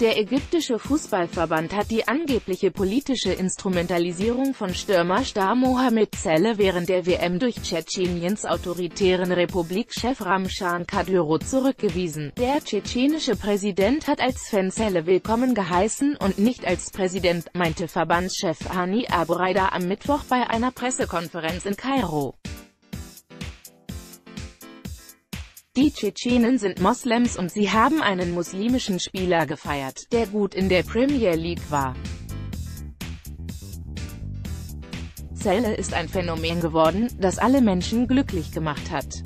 Der ägyptische Fußballverband hat die angebliche politische Instrumentalisierung von Stürmerstar Mohamed Zelle während der WM durch Tschetscheniens autoritären Republikchef Ramschan Kadyrov zurückgewiesen. Der tschetschenische Präsident hat als Fan Zelle willkommen geheißen und nicht als Präsident, meinte Verbandschef Hani Abureida am Mittwoch bei einer Pressekonferenz in Kairo. Die Tschetschenen sind Moslems und sie haben einen muslimischen Spieler gefeiert, der gut in der Premier League war. Zelle ist ein Phänomen geworden, das alle Menschen glücklich gemacht hat.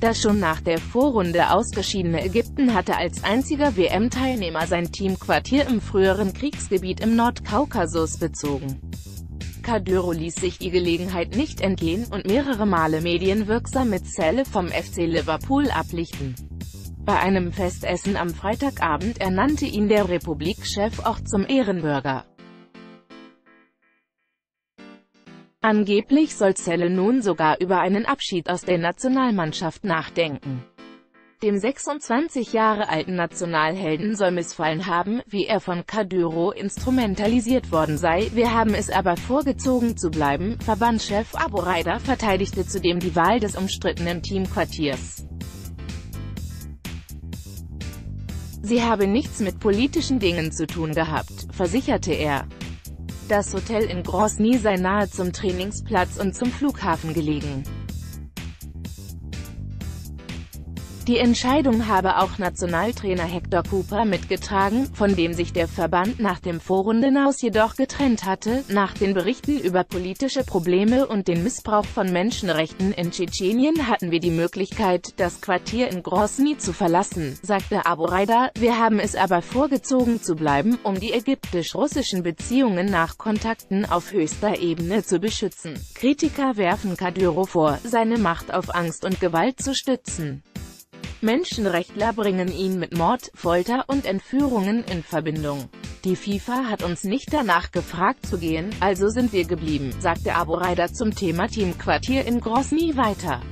Das schon nach der Vorrunde ausgeschiedene Ägypten hatte als einziger WM-Teilnehmer sein Teamquartier im früheren Kriegsgebiet im Nordkaukasus bezogen. Kadyrov ließ sich die Gelegenheit nicht entgehen und mehrere Male medienwirksam mit Zelle vom FC Liverpool ablichten. Bei einem Festessen am Freitagabend ernannte ihn der Republikchef auch zum Ehrenbürger. Angeblich soll Zelle nun sogar über einen Abschied aus der Nationalmannschaft nachdenken. Dem 26 Jahre alten Nationalhelden soll missfallen haben, wie er von Kadyrov instrumentalisiert worden sei, wir haben es aber vorgezogen zu bleiben. Verbandschef Abu Raida verteidigte zudem die Wahl des umstrittenen Teamquartiers. Sie habe nichts mit politischen Dingen zu tun gehabt, versicherte er. Das Hotel in Grosny sei nahe zum Trainingsplatz und zum Flughafen gelegen. Die Entscheidung habe auch Nationaltrainer Hector Cooper mitgetragen, von dem sich der Verband nach dem Vorrundenaus jedoch getrennt hatte. Nach den Berichten über politische Probleme und den Missbrauch von Menschenrechten in Tschetschenien hatten wir die Möglichkeit, das Quartier in Grosny zu verlassen, sagte Abu Raida. Wir haben es aber vorgezogen zu bleiben, um die ägyptisch-russischen Beziehungen nach Kontakten auf höchster Ebene zu beschützen. Kritiker werfen Kadyrov vor, seine Macht auf Angst und Gewalt zu stützen. Menschenrechtler bringen ihn mit Mord, Folter und Entführungen in Verbindung. Die FIFA hat uns nicht danach gefragt zu gehen, also sind wir geblieben, sagte Abu Raida zum Thema Teamquartier in Grosny weiter.